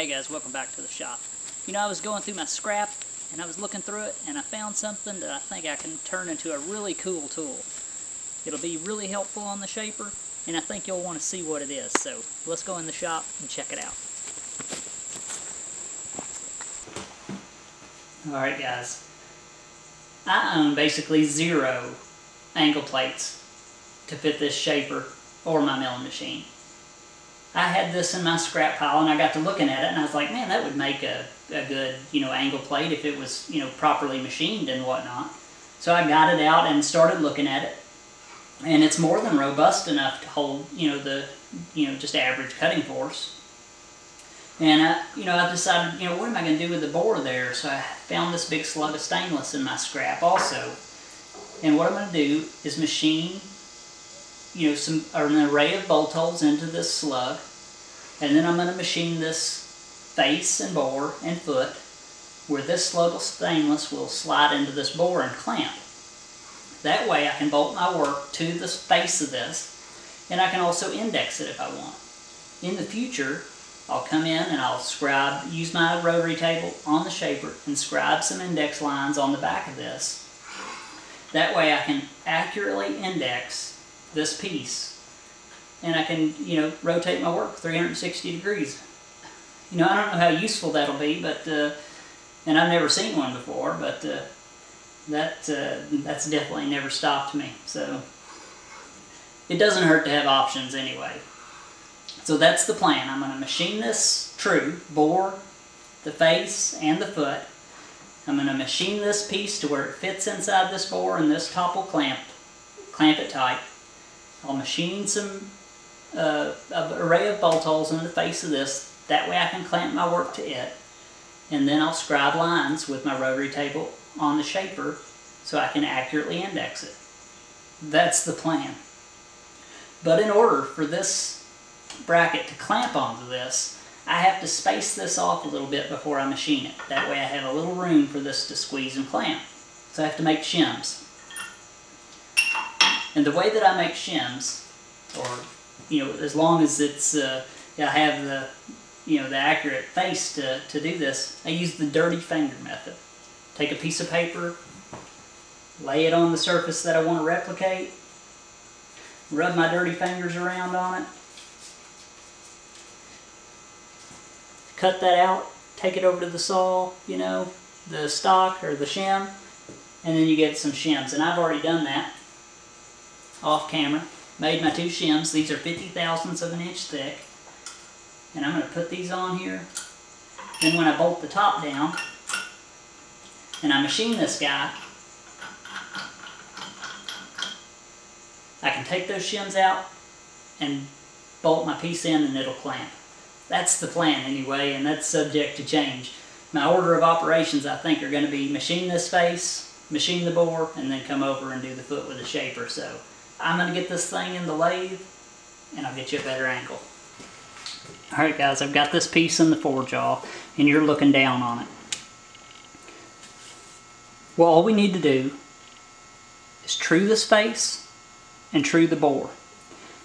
Hey guys, welcome back to the shop. You know, I was going through my scrap and I was looking through it and I found something that I think I can turn into a really cool tool. It'll be really helpful on the shaper and I think you'll want to see what it is. So let's go in the shop and check it out. Alright guys, I own basically zero angle plates to fit this shaper or my milling machine. I had this in my scrap pile and I got to looking at it and I was like, man, that would make a, a good, you know, angle plate if it was, you know, properly machined and whatnot. So I got it out and started looking at it. And it's more than robust enough to hold, you know, the, you know, just average cutting force. And, I, you know, I decided, you know, what am I going to do with the bore there? So I found this big slug of stainless in my scrap also. And what I'm going to do is machine you know, some an array of bolt holes into this slug. And then I'm going to machine this face and bore and foot where this slug stainless will slide into this bore and clamp. That way I can bolt my work to the face of this and I can also index it if I want. In the future, I'll come in and I'll scribe, use my rotary table on the shaper and scribe some index lines on the back of this. That way I can accurately index this piece and I can, you know, rotate my work 360 degrees. You know, I don't know how useful that'll be, but, uh, and I've never seen one before, but uh, that uh, that's definitely never stopped me. So it doesn't hurt to have options anyway. So that's the plan. I'm going to machine this true, bore the face and the foot. I'm going to machine this piece to where it fits inside this bore and this top will clamp, clamp it tight. I'll machine some uh, array of bolt holes in the face of this. That way I can clamp my work to it. And then I'll scribe lines with my rotary table on the shaper so I can accurately index it. That's the plan. But in order for this bracket to clamp onto this, I have to space this off a little bit before I machine it. That way I have a little room for this to squeeze and clamp. So I have to make shims. And the way that I make shims, or you know, as long as it's uh, I have the you know the accurate face to, to do this, I use the dirty finger method. Take a piece of paper, lay it on the surface that I want to replicate, rub my dirty fingers around on it, cut that out, take it over to the saw, you know, the stock or the shim, and then you get some shims. And I've already done that off camera. Made my two shims. These are 50 thousandths of an inch thick. And I'm going to put these on here. Then when I bolt the top down, and I machine this guy, I can take those shims out and bolt my piece in and it'll clamp. That's the plan anyway, and that's subject to change. My order of operations, I think, are going to be machine this face, machine the bore, and then come over and do the foot with the shaper. So I'm going to get this thing in the lathe and I'll get you a better angle. Alright guys, I've got this piece in the four-jaw and you're looking down on it. Well, all we need to do is true this face and true the bore.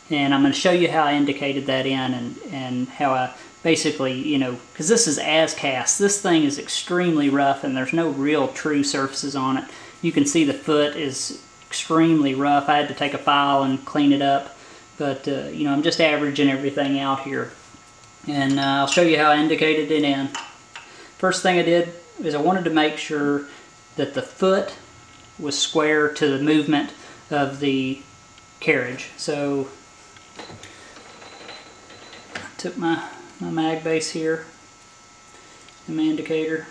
And I'm going to show you how I indicated that in and, and how I basically, you know, because this is as cast. This thing is extremely rough and there's no real true surfaces on it. You can see the foot is extremely rough. I had to take a file and clean it up. But, uh, you know, I'm just averaging everything out here. And uh, I'll show you how I indicated it in. First thing I did is I wanted to make sure that the foot was square to the movement of the carriage. So I took my, my mag base here and my indicator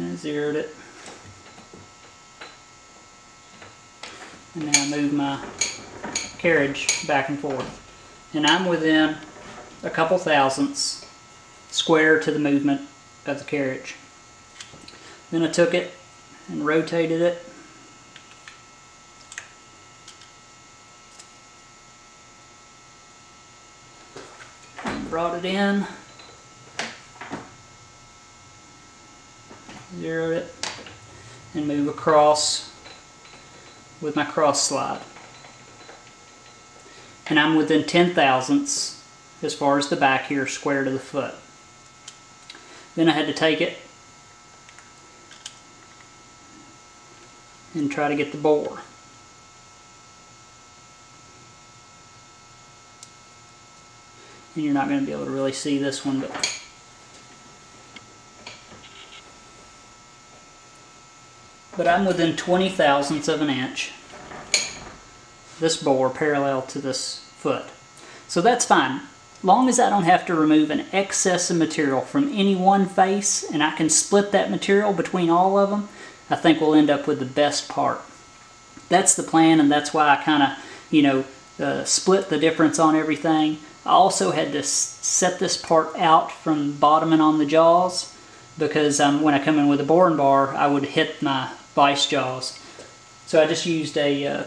and I zeroed it. And now I move my carriage back and forth. And I'm within a couple thousandths square to the movement of the carriage. Then I took it and rotated it and brought it in zero it, and move across with my cross slide. And I'm within 10 thousandths as far as the back here, square to the foot. Then I had to take it and try to get the bore. And you're not going to be able to really see this one, but but I'm within 20 thousandths of an inch this bore parallel to this foot. So that's fine. Long as I don't have to remove an excess of material from any one face and I can split that material between all of them, I think we'll end up with the best part. That's the plan and that's why I kind of, you know, uh, split the difference on everything. I also had to set this part out from bottoming on the jaws because um, when I come in with a boring bar, I would hit my vice jaws. So I just used a uh,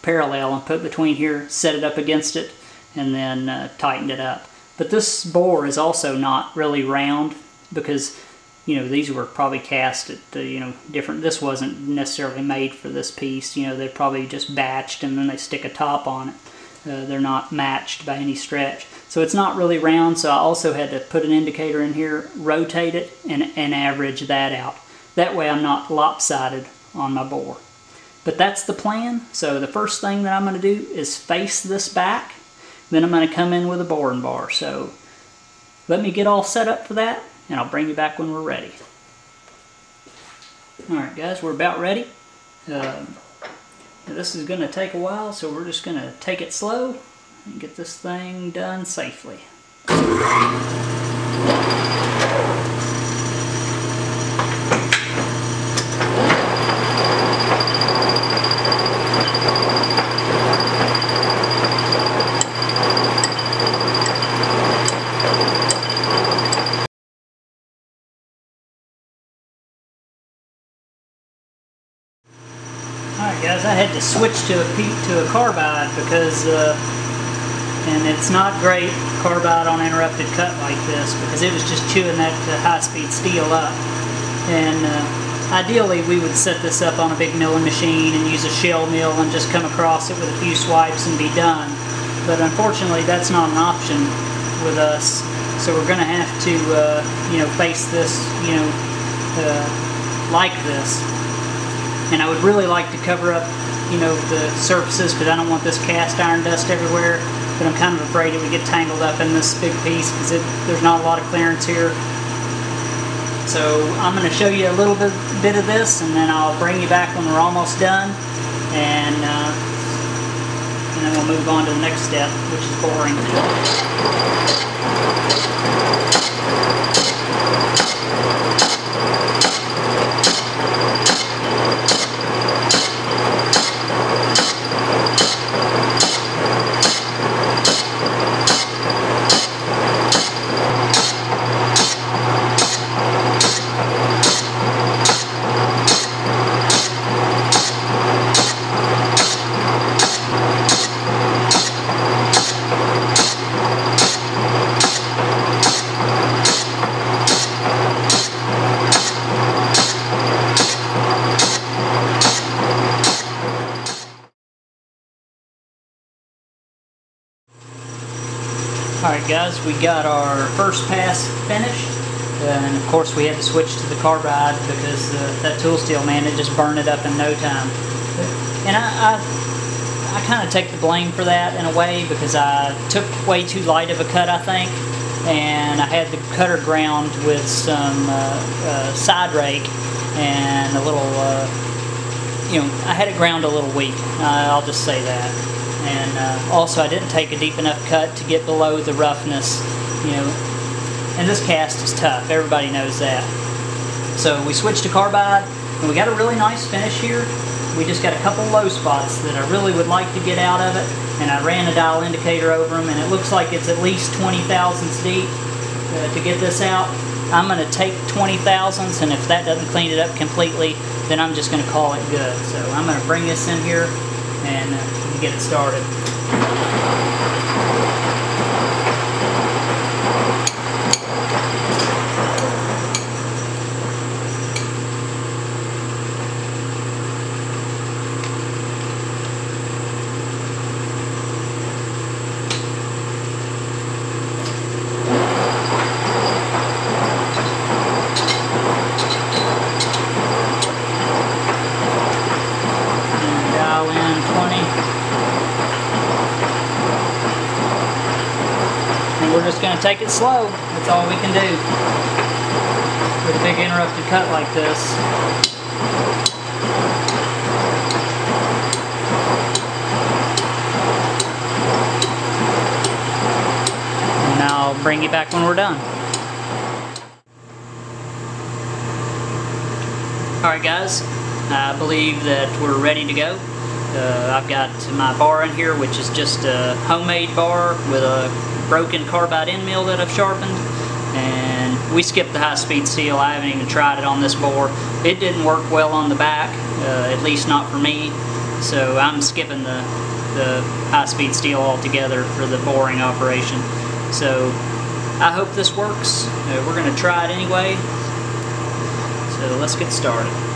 parallel and put between here, set it up against it, and then uh, tightened it up. But this bore is also not really round because you know these were probably cast at the, you know different this wasn't necessarily made for this piece you know they're probably just batched and then they stick a top on it uh, they're not matched by any stretch so it's not really round so I also had to put an indicator in here rotate it and, and average that out that way I'm not lopsided on my bore. But that's the plan. So the first thing that I'm going to do is face this back. Then I'm going to come in with a boring bar. So let me get all set up for that and I'll bring you back when we're ready. Alright guys, we're about ready. Um, this is going to take a while so we're just going to take it slow and get this thing done safely. Alright had to switch to a to a carbide because uh, and it's not great carbide on interrupted cut like this because it was just chewing that high-speed steel up. And uh, ideally we would set this up on a big milling machine and use a shell mill and just come across it with a few swipes and be done. But unfortunately that's not an option with us. So we're gonna have to uh, you know face this you know uh, like this. And I would really like to cover up, you know, the surfaces because I don't want this cast iron dust everywhere. But I'm kind of afraid it would get tangled up in this big piece because there's not a lot of clearance here. So I'm going to show you a little bit, bit of this and then I'll bring you back when we're almost done. And, uh, and then we'll move on to the next step, which is boring. Alright guys, we got our first pass finished. and of course we had to switch to the carbide because uh, that tool steel, man, it just burned it up in no time. And I, I, I kind of take the blame for that in a way because I took way too light of a cut, I think. And I had the cutter ground with some uh, uh, side rake and a little, uh, you know, I had it ground a little weak. I'll just say that and uh, also I didn't take a deep enough cut to get below the roughness you know. And this cast is tough. Everybody knows that. So we switched to carbide and we got a really nice finish here. We just got a couple low spots that I really would like to get out of it and I ran a dial indicator over them and it looks like it's at least 20 thousandths deep uh, to get this out. I'm going to take 20 thousandths and if that doesn't clean it up completely then I'm just going to call it good. So I'm going to bring this in here and uh, get it started. we're just going to take it slow. That's all we can do. With a big interrupted cut like this. And I'll bring you back when we're done. Alright guys, I believe that we're ready to go. Uh, I've got my bar in here, which is just a homemade bar with a broken carbide end mill that I've sharpened. And we skipped the high-speed steel. I haven't even tried it on this bore. It didn't work well on the back, uh, at least not for me. So I'm skipping the, the high-speed steel altogether for the boring operation. So I hope this works. Uh, we're going to try it anyway. So let's get started.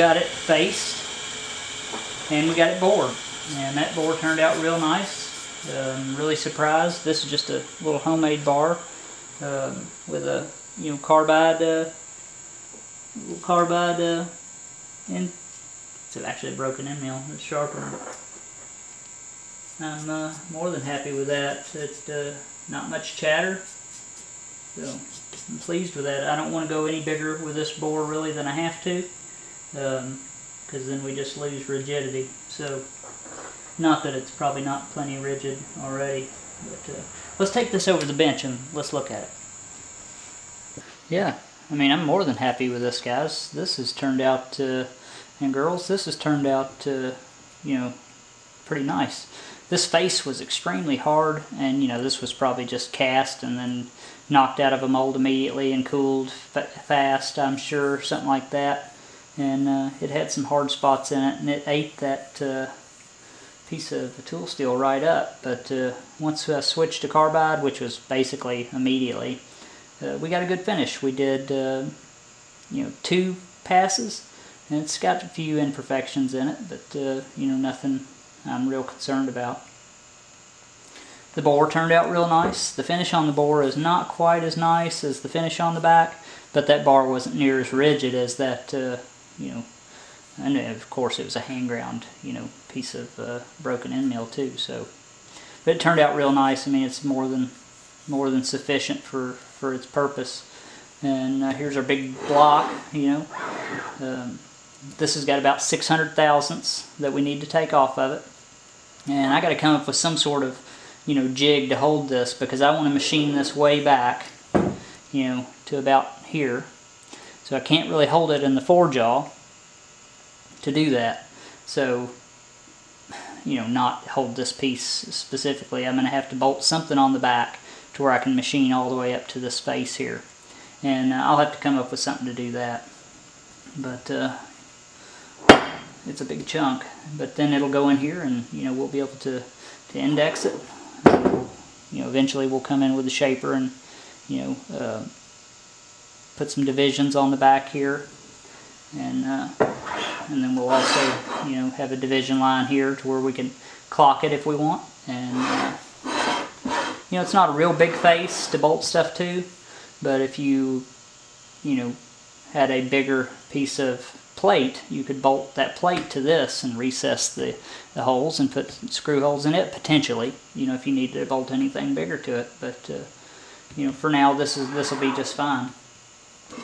Got it faced and we got it bored. And that bore turned out real nice. Um, really surprised. This is just a little homemade bar um, with a you know carbide uh, carbide uh, in. It's actually a broken end mill. It's sharpener. I'm uh, more than happy with that. It's uh, not much chatter, so I'm pleased with that. I don't want to go any bigger with this bore really than I have to, because then we just lose rigidity. So, not that it's probably not plenty rigid already, but uh, let's take this over the bench and let's look at it. Yeah, I mean I'm more than happy with this, guys. This has turned out, to, and girls, this has turned out, to, you know, pretty nice. This face was extremely hard, and you know this was probably just cast and then knocked out of a mold immediately and cooled fa fast, I'm sure, something like that. And uh, it had some hard spots in it, and it ate that uh, piece of the tool steel right up. But uh, once I switched to carbide, which was basically immediately, uh, we got a good finish. We did, uh, you know, two passes. And it's got a few imperfections in it, but uh, you know nothing I'm real concerned about. The bore turned out real nice. The finish on the bore is not quite as nice as the finish on the back, but that bar wasn't near as rigid as that, uh, you know, and of course it was a hand ground, you know, piece of uh, broken end mill too, so. But it turned out real nice. I mean, it's more than more than sufficient for, for its purpose. And uh, here's our big block, you know. Um, this has got about 600 thousandths that we need to take off of it. And I got to come up with some sort of you know, jig to hold this because I want to machine this way back, you know, to about here. So I can't really hold it in the four-jaw to do that. So, you know, not hold this piece specifically. I'm going to have to bolt something on the back to where I can machine all the way up to this face here. And uh, I'll have to come up with something to do that. But uh, it's a big chunk. But then it'll go in here and, you know, we'll be able to, to index it you know, eventually we'll come in with a shaper and, you know, uh, put some divisions on the back here. And, uh, and then we'll also, you know, have a division line here to where we can clock it if we want. And, uh, you know, it's not a real big face to bolt stuff to, but if you, you know, had a bigger piece of plate, you could bolt that plate to this and recess the, the holes and put screw holes in it potentially. You know, if you need to bolt anything bigger to it, but uh, you know, for now this is this will be just fine.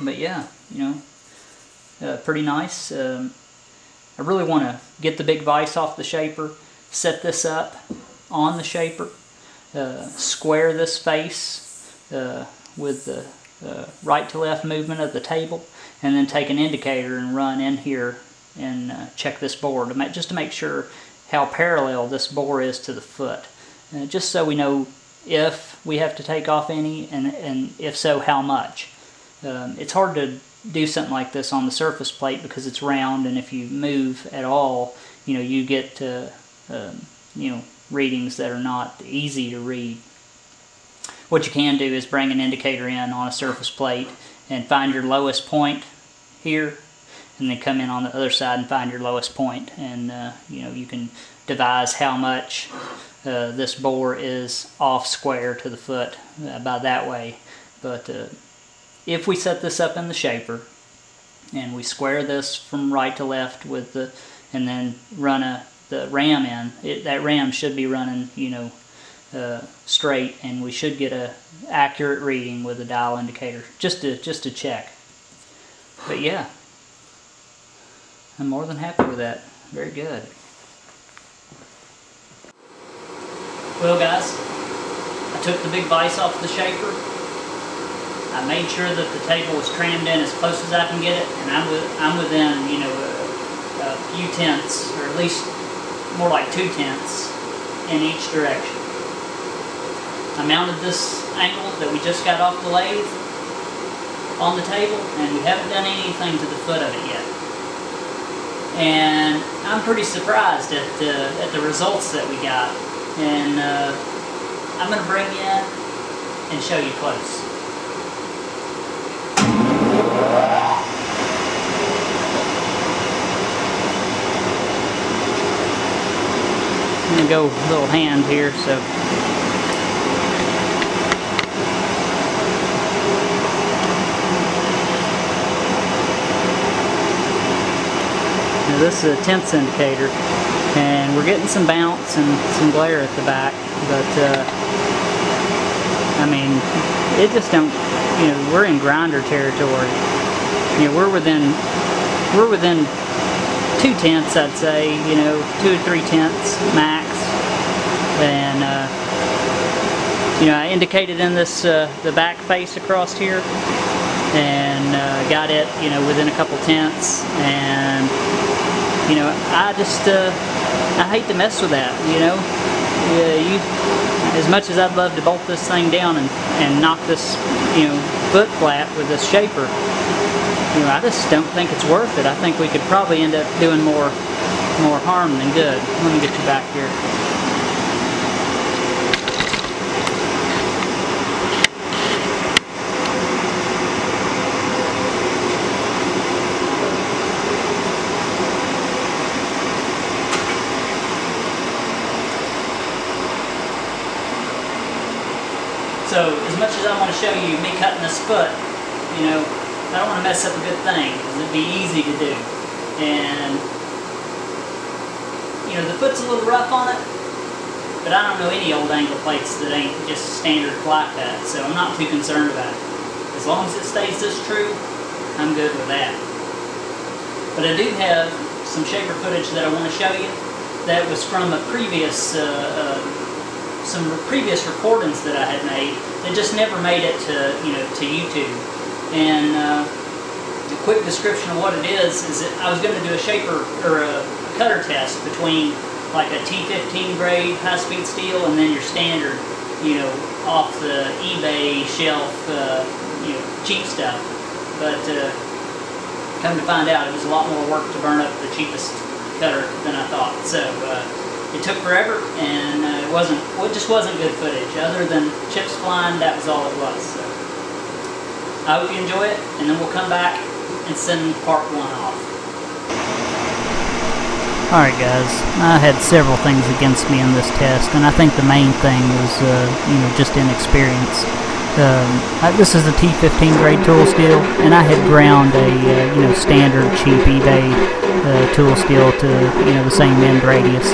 But yeah, you know, uh, pretty nice. Um, I really want to get the big vise off the shaper, set this up on the shaper, uh, square this face uh, with the uh, right to left movement of the table and then take an indicator and run in here and uh, check this bore to make, just to make sure how parallel this bore is to the foot. Uh, just so we know if we have to take off any and, and if so how much. Um, it's hard to do something like this on the surface plate because it's round and if you move at all you know you get uh, um, you know readings that are not easy to read. What you can do is bring an indicator in on a surface plate and find your lowest point here and then come in on the other side and find your lowest point and uh, you know you can devise how much uh, this bore is off square to the foot uh, by that way but uh, if we set this up in the shaper and we square this from right to left with the and then run a the ram in it, that ram should be running you know uh, straight and we should get a accurate reading with a dial indicator just to just to check. But yeah. I'm more than happy with that. Very good. Well guys I took the big vise off the shaper I made sure that the table was trammed in as close as I can get it and I'm, with, I'm within you know a, a few tenths or at least more like two tenths in each direction I mounted this angle that we just got off the lathe on the table and we haven't done anything to the foot of it yet. And I'm pretty surprised at, uh, at the results that we got. And uh, I'm going to bring you in and show you close. To go little hand here so. This is a tenths indicator and we're getting some bounce and some glare at the back but uh, I mean it just don't you know we're in grinder territory. You know we're within we're within two tenths I'd say you know two or three tenths max and uh, you know I indicated in this uh, the back face across here and uh, got it you know within a couple tenths and you know, I just, uh, I hate to mess with that, you know. You, as much as I'd love to bolt this thing down and, and knock this, you know, foot flat with this shaper, you know, I just don't think it's worth it. I think we could probably end up doing more, more harm than good. Let me get you back here. Foot, you know, I don't want to mess up a good thing because it'd be easy to do. And, you know, the foot's a little rough on it, but I don't know any old angle plates that ain't just standard fly cut, so I'm not too concerned about it. As long as it stays this true, I'm good with that. But I do have some shaper footage that I want to show you that was from a previous, uh, uh, some previous recordings that I had made that just never made it to, you know, to YouTube. And uh, a quick description of what it is is that I was going to do a shaper or a, a cutter test between like a T15 grade high-speed steel and then your standard, you know, off the eBay shelf, uh, you know, cheap stuff. But uh, come to find out, it was a lot more work to burn up the cheapest cutter than I thought. So uh, it took forever, and uh, it wasn't. Well, it just wasn't good footage. Other than chips flying, that was all it was. So I hope you enjoy it, and then we'll come back and send part one off. Alright guys, I had several things against me in this test, and I think the main thing was, uh, you know, just inexperience. Um, this is a T15 grade tool steel, and I had ground a, uh, you know, standard cheap eBay uh, tool steel to, you know, the same end radius.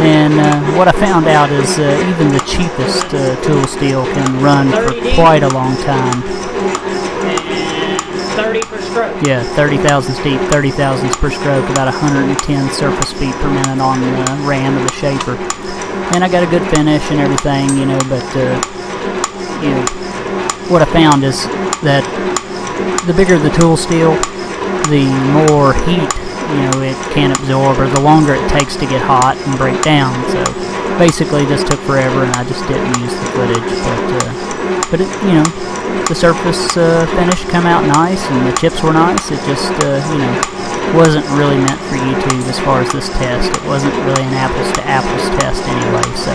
And uh, what I found out is uh, even the cheapest uh, tool steel can run for quite a long time. 30 per stroke. Yeah, 30,000 steep, 30 thousandths per stroke, about 110 surface feet per minute on the ram of the shaper. And I got a good finish and everything, you know, but, uh, you know, what I found is that the bigger the tool steel, the more heat, you know, it can absorb, or the longer it takes to get hot and break down. So basically, this took forever, and I just didn't use the footage. But, uh, but it, you know, the surface uh, finish come out nice and the chips were nice. It just, uh, you know, wasn't really meant for YouTube as far as this test. It wasn't really an apples to apples test anyway, so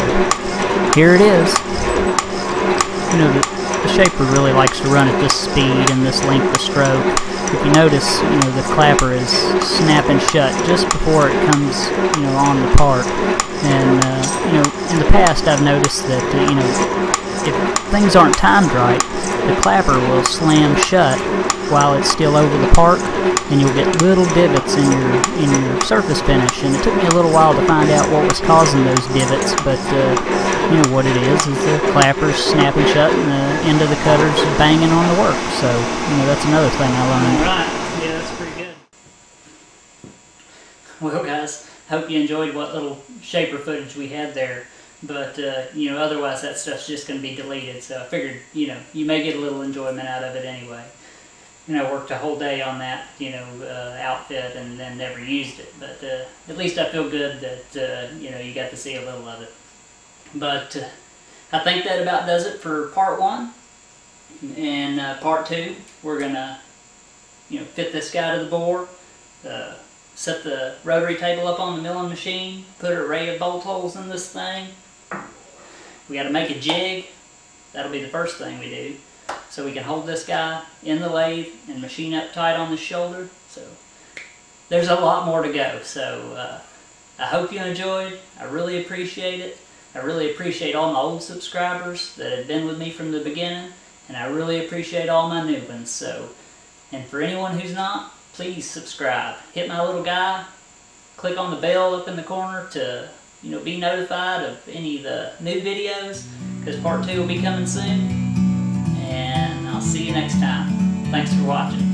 here it is. You know, the, the shaper really likes to run at this speed and this length of stroke. If you notice, you know, the clapper is snapping shut just before it comes, you know, on the part. And, uh, you know, in the past I've noticed that, uh, you know, if things aren't timed right, the clapper will slam shut while it's still over the part and you'll get little divots in your in your surface finish and it took me a little while to find out what was causing those divots but uh, you know what it is is the clapper's snapping shut and the end of the cutter's banging on the work so you know that's another thing I learned. Alright, yeah that's pretty good. Well guys, hope you enjoyed what little shaper footage we had there. But, uh, you know, otherwise that stuff's just going to be deleted. So I figured, you know, you may get a little enjoyment out of it anyway. You know, I worked a whole day on that, you know, uh, outfit and then never used it. But uh, at least I feel good that, uh, you know, you got to see a little of it. But uh, I think that about does it for part one. And uh, part two, we're going to, you know, fit this guy to the bore set the rotary table up on the milling machine, put an array of bolt holes in this thing, we got to make a jig. That'll be the first thing we do. So we can hold this guy in the lathe and machine up tight on the shoulder. So there's a lot more to go. So uh, I hope you enjoyed. I really appreciate it. I really appreciate all my old subscribers that have been with me from the beginning. And I really appreciate all my new ones. So, and for anyone who's not, please subscribe. Hit my little guy. Click on the bell up in the corner to you know, be notified of any of the new videos because part two will be coming soon. And I'll see you next time. Thanks for watching.